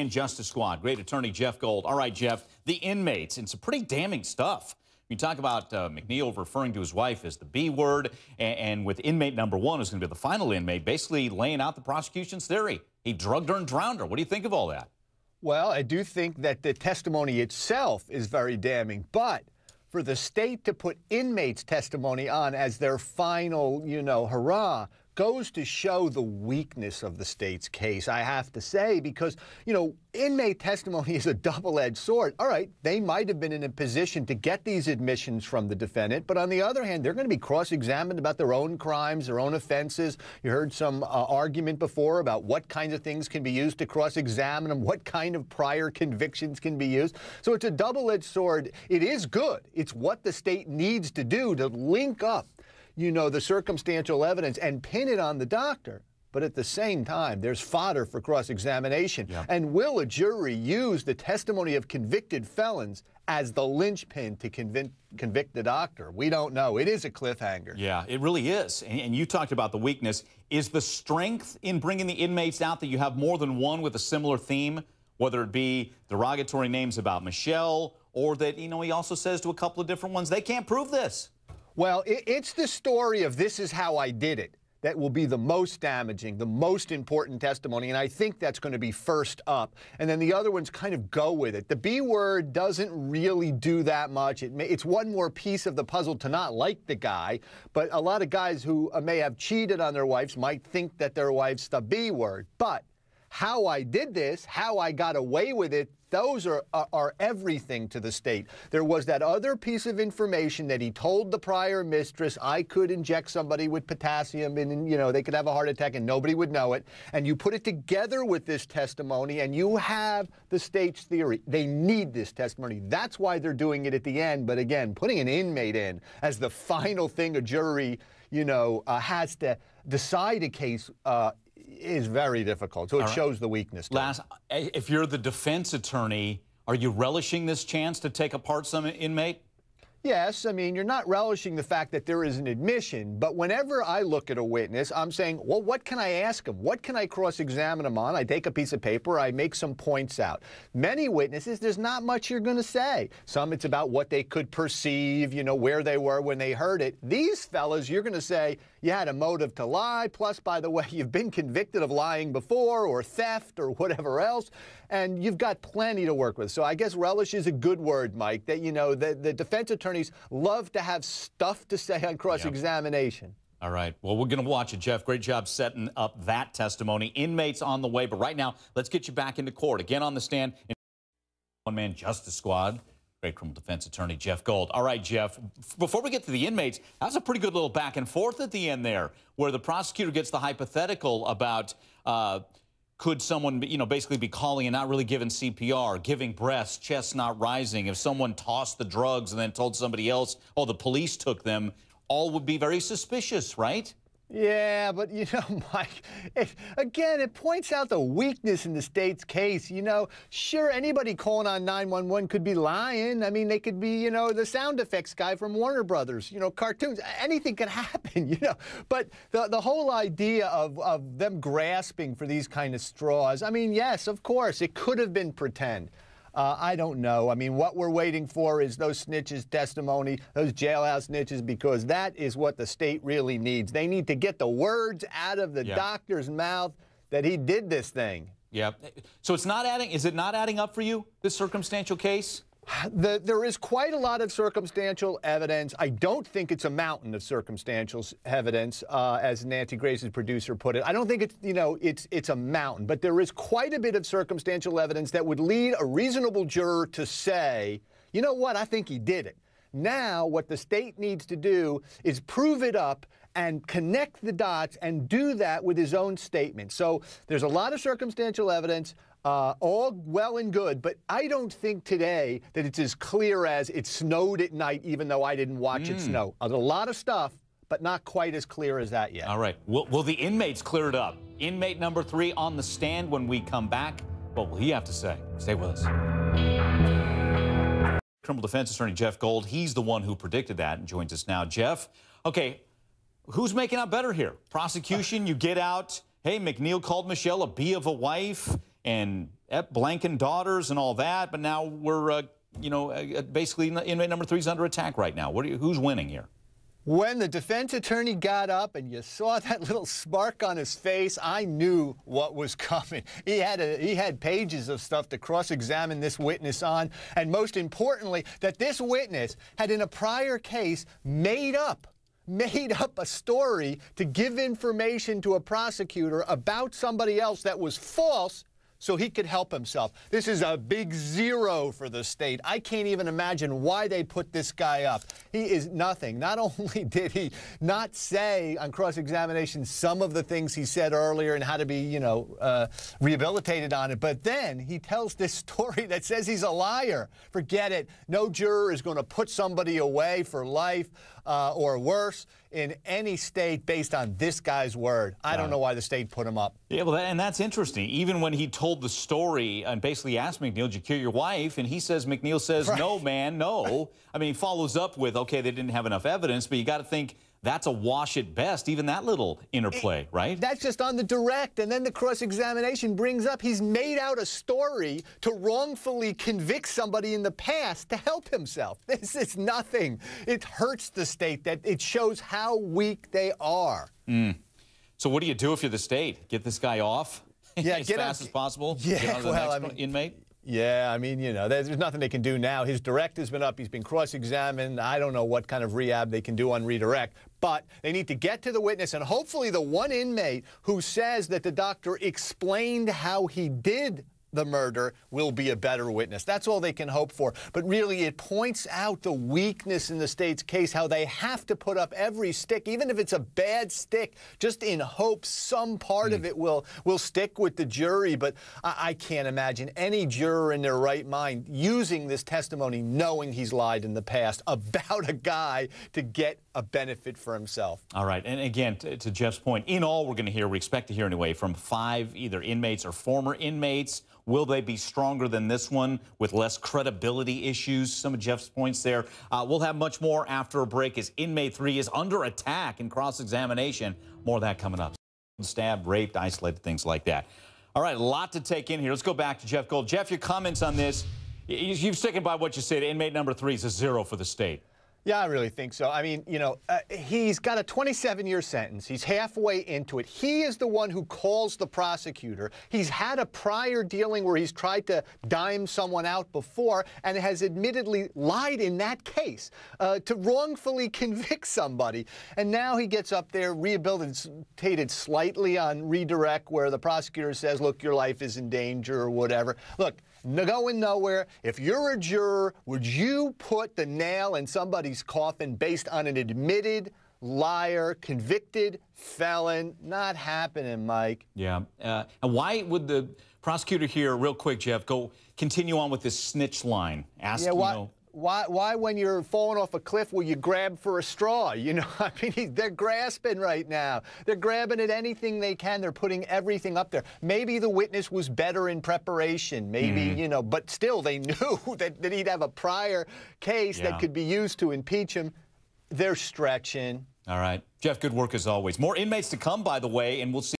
and Justice Squad. Great attorney Jeff Gold. All right, Jeff, the inmates, and some pretty damning stuff. You talk about uh, MacNeil referring to his wife as the B word, and, and with inmate number one, who's going to be the final inmate, basically laying out the prosecution's theory. He drugged her and drowned her. What do you think of all that? Well, I do think that the testimony itself is very damning, but for the state to put inmates' testimony on as their final, you know, hurrah goes to show the weakness of the state's case, I have to say, because, you know, inmate testimony is a double edged sword. All right, they might have been in a position to get these admissions from the defendant, but on the other hand, they're going to be cross examined about their own crimes, their own offenses. You heard some uh, argument before about what kinds of things can be used to cross examine them, what kind of prior convictions can be used. So it's a double edged sword. It is good, it's what the state needs to do to link up you know, the circumstantial evidence and pin it on the doctor. But at the same time, there's fodder for cross examination. Yeah. And will a jury use the testimony of convicted felons as the linchpin to convict, convict the doctor? We don't know. It is a cliffhanger. Yeah, it really is. And, and you talked about the weakness. Is the strength in bringing the inmates out that you have more than one with a similar theme, whether it be derogatory names about Michelle or that, you know, he also says to a couple of different ones, they can't prove this? Well, it, it's the story of this is how I did it that will be the most damaging, the most important testimony, and I think that's going to be first up. And then the other ones kind of go with it. The B word doesn't really do that much. It may, it's one more piece of the puzzle to not like the guy, but a lot of guys who may have cheated on their wives might think that their wife's the B word. But how I did this, how I got away with it, those are, are, everything to the state. There was that other piece of information that he told the prior mistress, I could inject somebody with potassium and, you know, they could have a heart attack and nobody would know it. And you put it together with this testimony and you have the state's theory. They need this testimony. That's why they're doing it at the end. But again, putting an inmate in as the final thing a jury, you know, uh, has to decide a case uh, is very difficult. So it right. shows the weakness. Last, eh, if you're the defense attorney, are you relishing this chance to take apart some inmate? Yes, I mean, you're not relishing the fact that there is an admission, but whenever I look at a witness, I'm saying, well, what can I ask him? What can I cross examine him on? I take a piece of paper, I make some points out. Many witnesses, there's not much you're going to say. Some it's about what they could perceive, you know, where they were when they heard it. These fellas, you're going to say, you had a motive to lie, plus, by the way, you've been convicted of lying before or theft or whatever else, and you've got plenty to work with. So I guess relish is a good word, Mike, that, you know, the, the defense attorney attorneys love to have stuff to say on cross examination. Yep. All right. Well, we're going to watch it, Jeff. Great job setting up that testimony. Inmates on the way. But right now, let's get you back into court. Again on the stand, one man justice squad. Great criminal defense attorney Jeff Gold. All right, Jeff, before we get to the inmates, that was a pretty good little back and forth at the end there, where the prosecutor gets the hypothetical about uh, could someone, you know, basically be calling and not really giving CPR, giving breaths, chest not rising? If someone tossed the drugs and then told somebody else, oh, the police took them, all would be very suspicious, right? Yeah, but you know, Mike, it, again, it points out the weakness in the state's case. You know, sure, anybody calling on 911 could be lying. I mean, they could be, you know, the sound effects guy from Warner Brothers, you know, cartoons. Anything could happen, you know. But the, the whole idea of, of them grasping for these kind of straws, I mean, yes, of course, it could have been pretend. Uh, I don't know. I mean, what we're waiting for is those snitches' testimony, those jailhouse snitches, because that is what the state really needs. They need to get the words out of the yeah. doctor's mouth that he did this thing. Yeah. So it's not adding, is it not adding up for you, this circumstantial case? The, there is quite a lot of circumstantial evidence. I don't think it's a mountain of circumstantial evidence, uh, as Nancy Grace's producer put it. I don't think it's you know it's it's a mountain, but there is quite a bit of circumstantial evidence that would lead a reasonable juror to say, you know what, I think he did it. Now, what the state needs to do is prove it up and connect the dots and do that with his own statement. So there's a lot of circumstantial evidence. Uh, all well and good, but I don't think today that it's as clear as it snowed at night, even though I didn't watch mm. it hmm. snow. There's a lot of stuff, but not quite as clear as that yet. All right. Will, will the inmates clear it up? Inmate number three on the stand when we come back. What will he have to say? Stay with us. Criminal defense attorney Jeff Gold, he's the one who predicted that and joins us now. Jeff, okay, who's making out better here? Prosecution, you get out, hey, MacNeil called Michelle a bee of a wife and blanking daughters and all that. But now we're, uh, you know, uh, basically inmate number three is under attack right now. What you, who's winning here? When the defense attorney got up and you saw that little spark on his face, I knew what was coming. He had, a, he had pages of stuff to cross-examine this witness on, and most importantly, that this witness had in a prior case made up made up a story to give information to a prosecutor about somebody else that was false so he could help himself. This is a big zero for the state. I can't even imagine why they put this guy up. He is nothing. Not only did he not say on cross-examination some of the things he said earlier and how to be, you know, uh, rehabilitated on it, but then he tells this story that says he's a liar. Forget it. No juror is going to put somebody away for life uh, or worse in any state based on this guy's word. I don't know why the state put him up. Yeah, well, and that's interesting. Even when he told the story and basically asked MacNeil, did you kill your wife? And he says, MacNeil says, right. no, man, no. I mean, he follows up with, okay, they didn't have enough evidence, but you got to think that's a wash at best, even that little interplay, it, right? That's just on the direct. And then the cross examination brings up he's made out a story to wrongfully convict somebody in the past to help himself. This is nothing. It hurts the state that it shows how weak they are. Mm. So, what do you do if you're the state? Get this guy off yeah, as fast as possible? Yeah, well, I mean, inmate? Yeah, I mean, you know, there's, nothing they can do now. His direct has been up. He's been cross-examined. I don't know what kind of rehab they can do on redirect, but they need to get to the witness, and hopefully the one inmate who says that the doctor explained how he did the murder will be a better witness. That's all they can hope for. But really, it points out the weakness in the state's case, how they have to put up every stick, even if it's a bad stick, just in hopes some part mm. of hmm. it will, will stick with the jury. But I, I can't imagine any juror in their right mind using this testimony knowing he's lied in the past about a guy to get a benefit for himself. All right. And again, to, to Jeff's point, in all, we're going to hear, we expect to hear anyway, from five either inmates or former inmates Will they be stronger than this one with less credibility issues? Some of Jeff's points there. Uh, we'll have much more after a break as inmate three is under attack in cross-examination. More of that coming up. Stabbed, raped, isolated, things like that. All right, a lot to take in here. Let's go back to Jeff Gold. Jeff, your comments on this. You've sticking by what you said. Inmate number three is a zero for the state. Yeah, I really think so. I mean, you know, uh, he's got a 27-year sentence. He's halfway into it. He is the one who calls the prosecutor. He's had a prior dealing where he's tried to dime someone out before and has admittedly lied in that case uh, to wrongfully convict somebody. And now he gets up there, rehabilitated slightly on redirect where the prosecutor says, look, your life is in danger or whatever. Look, going nowhere. If you're a juror, would you put the nail in somebody's coffin based on an admitted liar, convicted felon? Not happening, Mike. Yeah. Uh, and why would the prosecutor here, real quick, Jeff, go continue on with this snitch line? Ask, yeah, why, you know, why, why when you're falling off a cliff will you grab for a straw? You know, I mean, they're grasping right now. They're grabbing at anything they can. They're putting everything up there. Maybe the witness was better in preparation. Maybe, mm. you know, but still they knew that, that he'd have a prior case yeah. that could be used to impeach him. They're stretching. All right. Jeff, good work as always. More inmates to come, by the way, and we'll see.